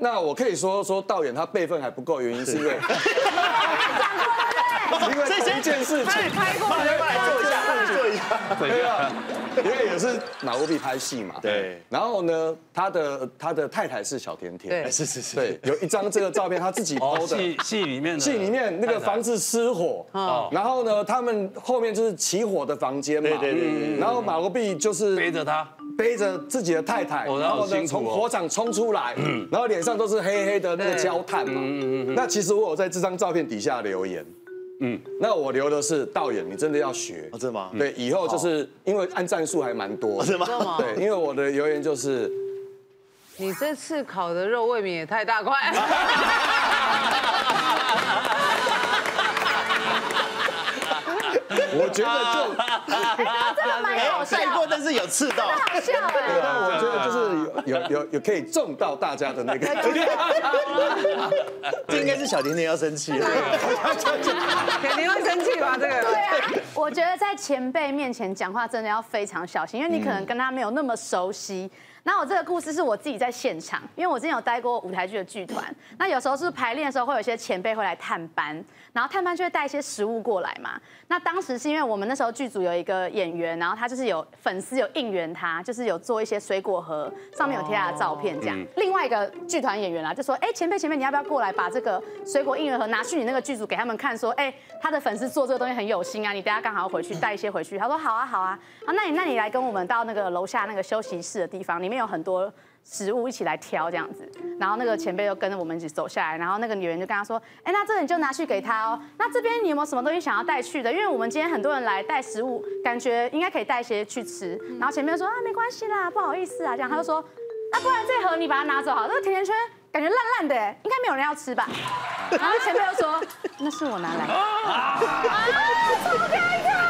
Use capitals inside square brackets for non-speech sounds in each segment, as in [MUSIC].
那我可以说说道演他辈分还不够，原因是因为，[LAUGHS] 因为同一件事情，拍过了，坐一下，坐一下。对啊，因为也是马国碧拍戏嘛，对。然后呢，他的他的太太是小甜甜，对是是是。对，有一张这个照片，他自己哦，PO 的。戏戏里面的戏里面那个房子失火，然后呢，他们后面就是起火的房间嘛，对对对对对然后马国碧就是背着他，背着自己的太太，哦然后呢从火场冲出来，然后脸上都是黑黑的那个焦炭嘛。那其实我有在这张照片底下留言，嗯，那我留的是导演，你真的要学哦，，真的吗？对，以后就是因为按战术还蛮多，是吗？对，因为我的留言就是。你这次烤的肉未免也太大块。[LAUGHS] [LAUGHS] 我觉得就，这个蛮好笑带过，但是有刺到。好笑哎。但我觉得就是有有有有可以中到大家的那个，[LAUGHS] 这应该是小甜甜要生气了。肯定会生气吧？这个。对啊，我觉得在前辈面前讲话真的要非常小心，因为你可能跟他没有那么熟悉。那我这个故事是我自己在现场，因为我之前有待过舞台剧的剧团，那有时候是排练的时候会有一些前辈会来探班，然后探班就会带一些食物过来嘛。那当时是因为我们那时候剧组有一个演员，然后他就是有粉丝有应援他，就是有做一些水果盒，上面有贴他的照片这样。另外一个剧团演员啊就说，哎，前辈前辈，你要不要过来把这个水果应援盒拿去你那个剧组给他们看，说，哎，他的粉丝做这个东西很有心啊，你等下刚好要回去带一些回去。他说好啊好啊，啊那你那你来跟我们到那个楼下那个休息室的地方，里面有很多。食物一起来挑这样子，然后那个前辈就跟着我们一起走下来，然后那个女人就跟他说：“哎，那这个你就拿去给他哦。那这边你有没有什么东西想要带去的？因为我们今天很多人来带食物，感觉应该可以带一些去吃。”然后前面说：“啊，没关系啦，不好意思啊。”这样他就说：“那不然这盒你把它拿走好，这个甜甜圈感觉烂烂的，应该没有人要吃吧？” [LAUGHS] 然后前辈又说：“那是我拿来的。”啊，超尴尬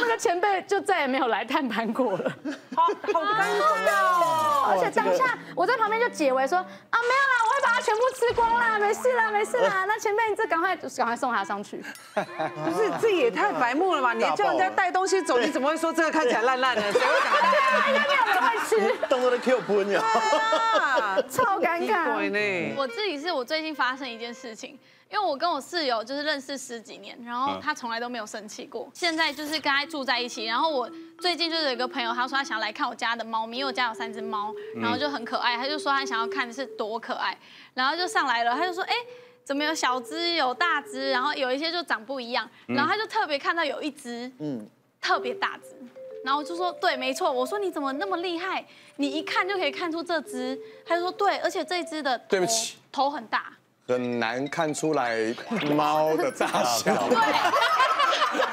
那个前辈就再也没有来探班过了。好好尴尬哦。而且当下我在旁边就解围说啊没有啦，我会把它全部吃光啦，没事啦，没事啦。[LAUGHS] 那前辈你这赶快赶快送他上去。不是，这也太白目了吧？你叫人家带东西走，你怎么会说这个看起来烂烂的？谁会想带应该没有人会吃，[LAUGHS] 动作的 Q 喷呀！啊？[LAUGHS] 超尴鬼尬。呢？我自己是我最近发生一件事情，因为我跟我室友就是认识十几年，然后他从来都没有生气过。现在就是跟他住在一起，然后我最近就是有一个朋友，他说他想要来看我家的猫咪，因为我家有三只猫，然后就很可爱，他就说他想要看的是多可爱，然后就上来了，他就说哎。怎么有小只有大只，然后有一些就长不一样，然后他就特别看到有一只，嗯，特别大只，然后我就说对，没错。我说你怎么那么厉害？你一看就可以看出这只。他就说对，而且这一只的头对不起，头很大。很难看出来猫的大小。[LAUGHS]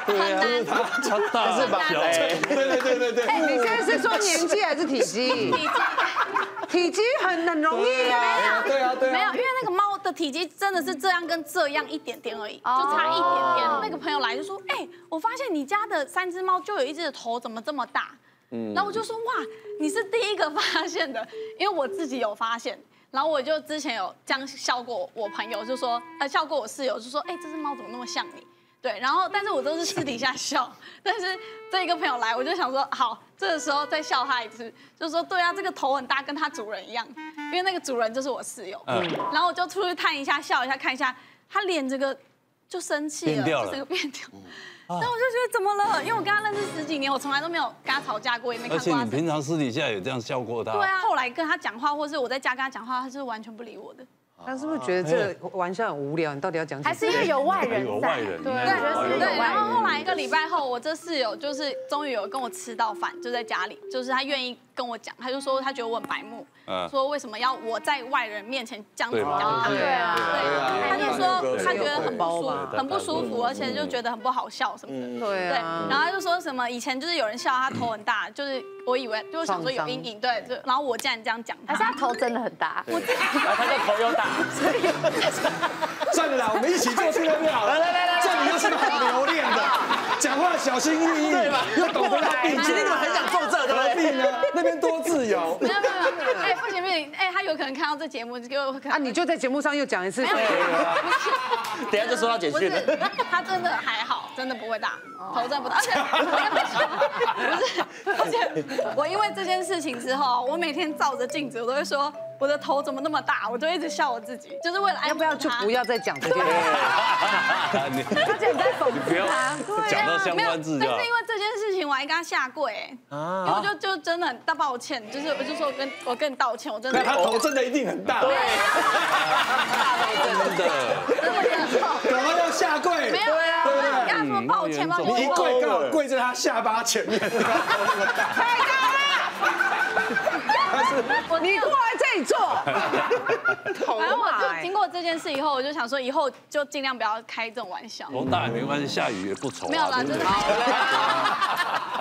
对，很难。超大是吧？哎，对对对对对。你现在是说年纪还是体积？体积很很容易啊。对啊对啊。没有，因为那个猫的体积真的是这样跟这样一点点而已，就差一点点。那个朋友来就说，哎，我发现你家的三只猫就有一只的头怎么这么大？嗯然后我就说哇，你是第一个发现的，因为我自己有发现。然后我就之前有这样笑过我朋友，就说呃笑过我室友，就说哎这只猫怎么那么像你？对，然后但是我都是私底下笑，[LAUGHS] 但是这一个朋友来，我就想说好，这个时候再笑他一次，就说对啊，这个头很大，跟他主人一样，因为那个主人就是我室友。嗯然后我就出去探一下，笑一下，看一下，他脸这个就生气了，变掉了就整个变掉。但我就觉得怎么了？因为我跟他认识十几年，我从来都没有跟他吵架过，也没看而且过他生气。你平常私底下有这样笑过他？对啊，后来跟他讲话，或是我在家跟他讲话，他就是完全不理我的。他是不是觉得这个玩笑很无聊？你到底要讲什么？还是因为有外人在，有外人对，应我该有外人觉是因为有对，然后。后来一个礼拜后，我这室友就是终于有跟我吃到饭，就在家里，就是他愿意跟我讲，他就说他觉得我很白目，嗯说为什么要我在外人面前这样子讲他？对啊对，他就说他觉得很不舒服很不舒服，而且就觉得很不好笑什么的。对，对啊。然后他就说什么以前就是有人笑他头很大，就是我以为就是想说有阴影，对，就然后我竟然这样讲他，他头真的很大，我 [LAUGHS] 他的头又大，[LAUGHS] 算了啦，我们一起做这个料。来来来来，这里又是个很留恋的，讲话小心翼翼，又懂得要避其实你们很想做这，对不对？何必呢？那边多自由。[LAUGHS] 没有没有没有，哎不行不行，哎他有可能看到这节目就给我啊，你就在节目上又讲一次。等一下就收到简讯了。，他真的还好，真的不会大，头真的不大，而且 [LAUGHS] 不是，而且我因为这件事情之后，我每天照着镜子，我都会说，我的头怎么那么大？我就一直笑我自己，就是为了安要不要就不要再讲这件事？[LAUGHS] 你他这你在讽不要刺他。讲到相关字就但是。因为这件事情，我还跟他下跪，哎，因为我就就真的很大抱歉，就是我就说我跟我跟你道歉，我真的那他头真的一定很大，对，真的，真的很厚，然后要下跪，没有啊，对不对？我跟他说抱歉，抱歉，你一跪刚好跪在他下巴前面，太大了，[LAUGHS] 他是你过来这里坐，头 [LAUGHS] 反正我就经过这件事以后，我就想说以后就尽量不要开这种玩笑。头大也没关系，下雨也不愁啊。没有啦，就是 [LAUGHS]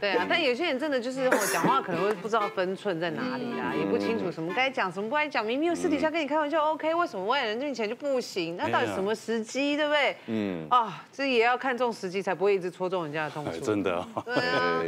对啊，但有些人真的就是我讲话可能会不知道分寸在哪里啦，也不清楚什么该讲，什么不该讲。明明私底下跟你开玩笑 OK，为什么外人面前就不行？那到底什么时机，对不对？嗯啊，这也要看中时机，才不会一直戳中人家的痛哎，处。真的哦。对啊，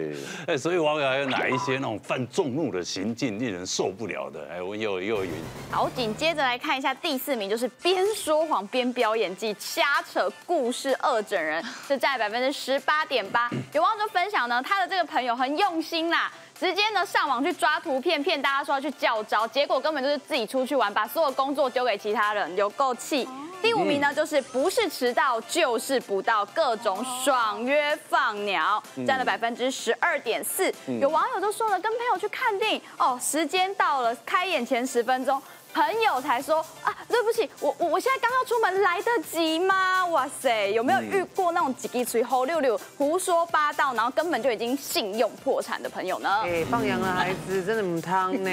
哎，所以网友还有哪一些那种犯众怒的行径令人受不了的？哎，我又又有原因。好，紧接着来看一下第四名，就是边说谎边飙演技，瞎扯故事恶整人，是占百分之十八点八。有网友就分享呢，他的这个朋友很用心啦。直接呢上网去抓图片骗大家说要去叫招，结果根本就是自己出去玩，把所有工作丢给其他人，有够气。第五名呢就是不是迟到就是不到，各种爽约放鸟，占了百分之十二点四。有网友就说了，跟朋友去看电影，哦，时间到了，开演前十分钟。朋友才说啊，对不起，我我我现在刚要出门，来得及吗？哇塞，有没有遇过那种几滴水吼六六胡说八道，然后根本就已经信用破产的朋友呢？哎，放羊的孩子真的母汤呢。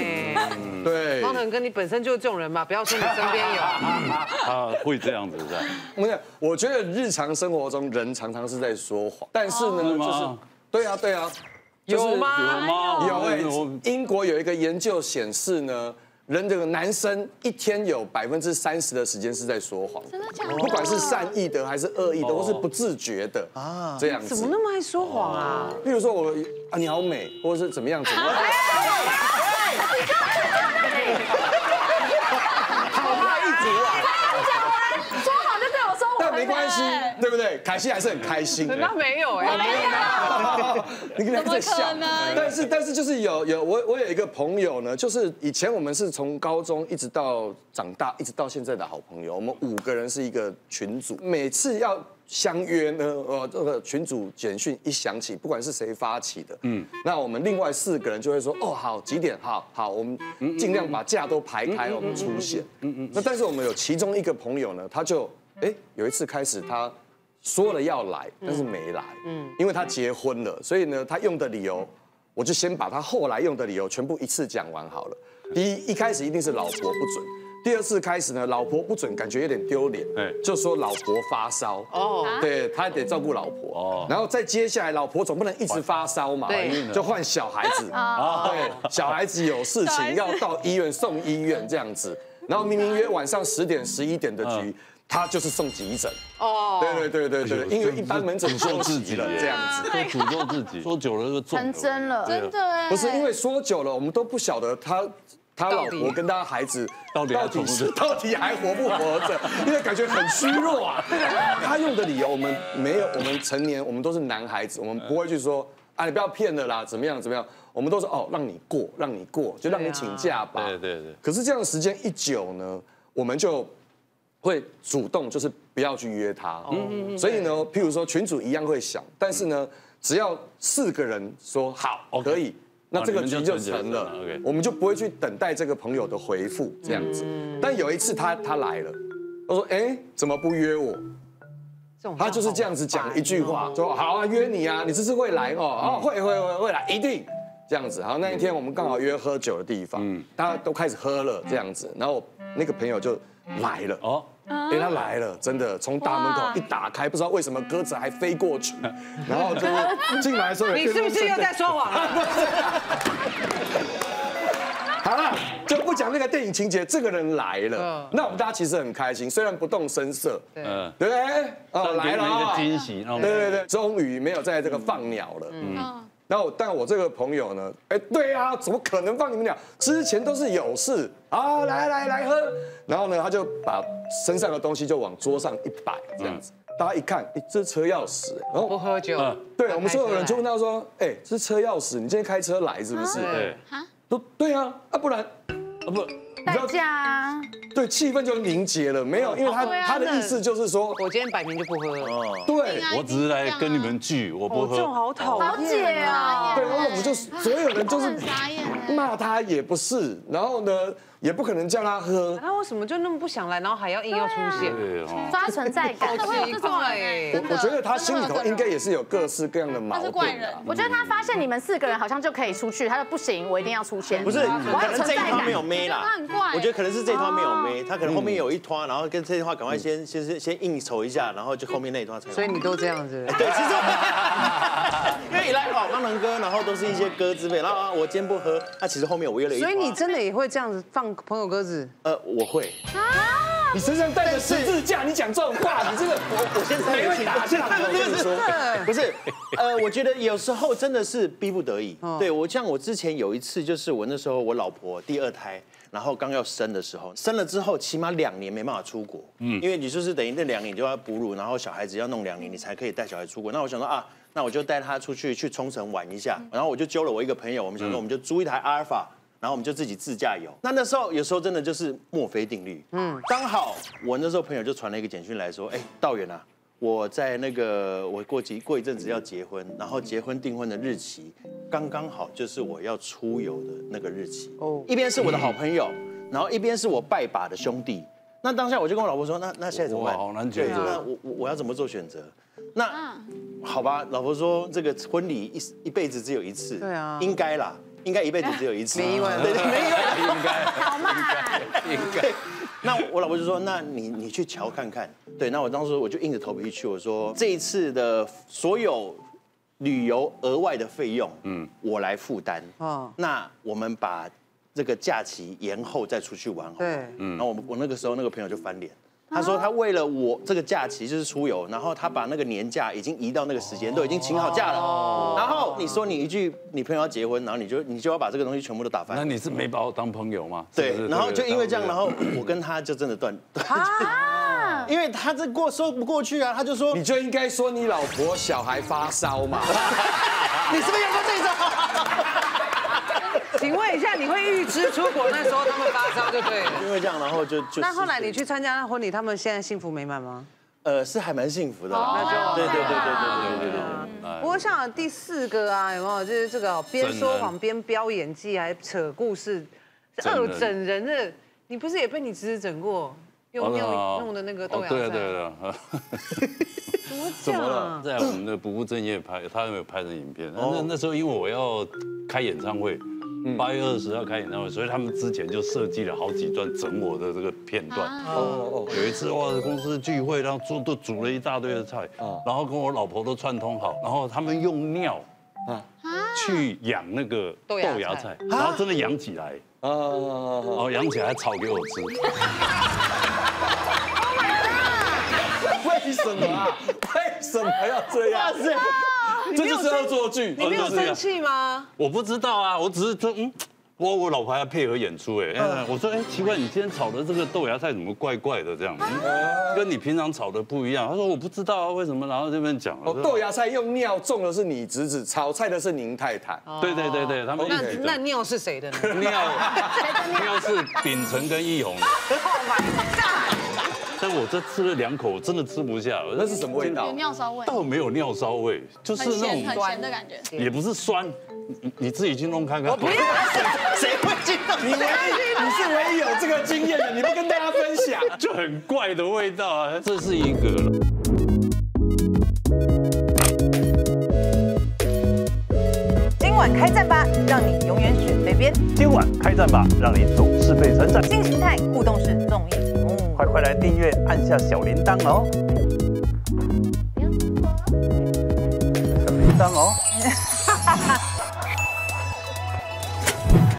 对，方腾哥，你本身就是这种人嘛？不要说你身边有。他 [LAUGHS] 会这样子的。我跟你讲，我觉得日常生活中人常常是在说谎，但是呢，就是对啊，对啊，就是有吗？有吗？有哎、英国有一个研究显示呢，人这个男生一天有百分之三十的时间是在说谎，真的假的？不管是善意的还是恶意的，或是不自觉的啊，这样子。怎么那么爱说谎啊？譬如说我啊你好美，或者是怎么样怎么样，[LAUGHS] 好怕一族啊！说谎就对我说我但没关系，凯西还是很开心。[LAUGHS] 那没有哎，[LAUGHS] 你跟他在笑。但是但是就是有有我我有一个朋友呢，就是以前我们是从高中一直到长大，一直到现在的好朋友，我们五个人是一个群组，每次要相约呢，呃，这个群组简讯一响起，不管是谁发起的，嗯，那我们另外四个人就会说，哦，好，几点？好好，我们尽量把假都排开，我们出现，嗯嗯，那但是我们有其中一个朋友呢，他就，哎，有一次开始他。说了要来，但是没来，嗯，因为他结婚了，所以呢，他用的理由，我就先把他后来用的理由全部一次讲完好了。第一，一开始一定是老婆不准；第二次开始呢，老婆不准，感觉有点丢脸，哎。就说老婆发烧，哦，对他得照顾老婆，哦，然后再接下来，老婆总不能一直发烧嘛，对。就换小孩子，啊 [LAUGHS] 对，小孩子有事情要到医院送医院这样子，然后明明约晚上十点十一点的局。他就是送急诊，哦，对对对对对，因为一般门诊休自己了这样子。都诅咒自己，说久了就中成真了。真的哎，不是因为说久了，我们都不晓得他他老婆跟他孩子到底还到底是 [LAUGHS] 到底还活不活着，因为感觉很虚弱啊。[LAUGHS] 他用的理由我们没有，我们成年我们都是男孩子，我们不会去说啊你不要骗了啦，怎么样怎么样，我们都是哦让你过让你过，就让你请假吧。对对对，可是这样的时间一久呢，我们就会主动就是不要去约他。嗯所以呢，譬如说群主一样会想，但是呢，只要四个人说好可以，那这个局就成了我们就不会去等待这个朋友的回复这样子。但有一次他他来了，他说哎怎么不约我？他就是这样子讲一句话，说好啊约你啊，你这次会来哦，哦会会会会来一定。这样子，好，那一天我们刚好约喝酒的地方，大家都开始喝了，这样子，然后那个朋友就来了，哦，哎，他来了，真的从大门口一打开，不知道为什么鸽子还飞过去，然后就是 [LAUGHS] 进来的时候，你是不是又在说谎啊？[LAUGHS] 好了，就不讲那个电影情节，这个人来了。嗯，那我们大家其实很开心，虽然不动声色，嗯，对不对？哦，来了一个啊，惊喜，对对对，终于没有在这个放鸟了。嗯，嗯，然后但我这个朋友呢，哎，对啊，怎么可能放你们鸟？之前都是有事啊，来来来喝。然后呢，他就把身上的东西就往桌上一摆，这样子。大家一看，哎，这是车钥匙。然后，不喝酒嗯，对我们所有人就问他说，哎，这是车钥匙，你今天开车来是不是？对，都对啊，啊不然啊不，你代驾啊，对气氛就凝结了，没有，因为他他的意思就是说，我今天摆明就不喝了。哦，对我只是来跟你们聚，我不喝，这种喝。好讨好解厌啊！哦。对，然后我们就所有人就是。骂他也不是，然后呢也不可能叫他喝。他为什么就那么不想来，然后还要硬要出现？对哦，抓存在感真。的会有这种哎，我觉得他心里头应该也是有各式各样的矛他是怪人。我觉得他发现你们四个人好像就可以出去，他说不行，我一定要出现。不是，可能这一存在感。团没有妹啦他很怪，我觉得可能是这一团没有妹，他可能后嗯面有一团，然后跟这一团赶快先先先先应酬一下，然后就后面那一团才。所以你都这样子。[LAUGHS] 对，其实 [LAUGHS] 因为一来哦，刚能哥，然后都是一些歌之类，然后啊我今天不喝，那其实后面我约了一团，所以你真的也会这样子放朋友鸽子？呃我会，你身上带着十字架，你讲这种话，你这个 [LAUGHS] 我我先没会打架的，[LAUGHS] 我跟你说。不是，呃，我觉得有时候真的是逼不得已。对我像我之前有一次，就是我那时候我老婆第二胎，然后刚要生的时候，生了之后起码两年没办法出国，嗯，因为你就是等于那两年就要哺乳，然后小孩子要弄两年，你才可以带小孩出国。那我想说啊，那我就带他出去去冲绳玩一下，然后我就揪了我一个朋友，我们想说我们就租一台阿尔法。然后我们就自己自驾游。那那时候有时候真的就是墨菲定律，嗯，刚好我那时候朋友就传了一个简讯来说，哎，道远啊，我在那个我过几过一阵子要结婚，然后结婚订婚的日期刚刚好就是我要出游的那个日期。哦，一边是我的好朋友，然后一边是我拜把的兄弟。那当下我就跟我老婆说，那那现在怎么办？哇好难抉择那我我我要怎么做选择？那好吧，老婆说这个婚礼一一辈子只有一次，对啊应该啦，应该一辈子只有一次，没意外对对，没意外。应该好嘛，应该。那我老婆就说：“那你你去瞧看看。”对，那我当时我就硬着头皮去，我说这一次的所有旅游额外的费用，嗯，我来负担。哦哦，那我们把这个假期延后再出去玩好了。对嗯，然后我我那个时候那个朋友就翻脸。他说他为了我这个假期就是出游，然后他把那个年假已经移到那个时间，都已经请好假了。然后你说你一句你朋友要结婚，然后你就你就要把这个东西全部都打翻那。你是没把我当朋友吗？对然后就因为这样，然后后我跟他就真的断，[LAUGHS] 啊，因为他这过说不过去啊，他就说你就应该说你老婆小孩发烧嘛。[LAUGHS] 你是不是要说这种？你会预知出国那时候他们发烧就对了？因为这样，然后就就那后来你去参加那婚礼，他们现在幸福美满吗？呃是还蛮幸福的啦，那就对对对对对对对对。不过像第四个啊，有没有就是这个哦边说谎边飙演技，还扯故事，是整人恶整人的。你不是也被你侄子整过，用尿弄的那个豆芽哦对对对怎么这样啊？在我们的不务正业拍，他有没有拍成影片？那那时候因为我要开演唱会，八月二十要开演唱会，所以他们之前就设计了好几段整我的这个片段。哦哦，有一次哇，公司聚会，然后做都煮了一大堆的菜，然后跟我老婆都串通好，然后他们用尿去养那个豆豆芽芽菜菜，然后真的养起来，啊，然后养起来炒给我吃。为什么啊？为什么要这样？这就是恶作剧。你没有生气吗？我不知道啊，我只是说嗯。我我老婆还要配合演出哎，哎我说哎奇怪，你今天炒的这个豆芽菜怎么怪怪的这样，嗯跟你平常炒的不一样。他说我不知道啊，为什么？然后这边讲哦，豆芽菜用尿种的是你侄子，炒菜的是您太太。对对对对，他们那那尿是谁的呢？尿 [LAUGHS] 尿是秉承跟易红的。但我这吃了两口，我真的吃不下。那是什么味道有？尿骚味，倒没有尿骚味，就是那种很咸的感觉。也不是酸，你你自己去弄看看。我不要，谁会知道？你唯一你是唯一有这个经验的，你不跟大家分享。[LAUGHS] 就很怪的味道啊，这是一个。今晚开战吧，让你永远选对边。今晚开战吧，让你总是被称赞。新形态互动式快快来订阅，按下小铃铛哦，小铃铛哦。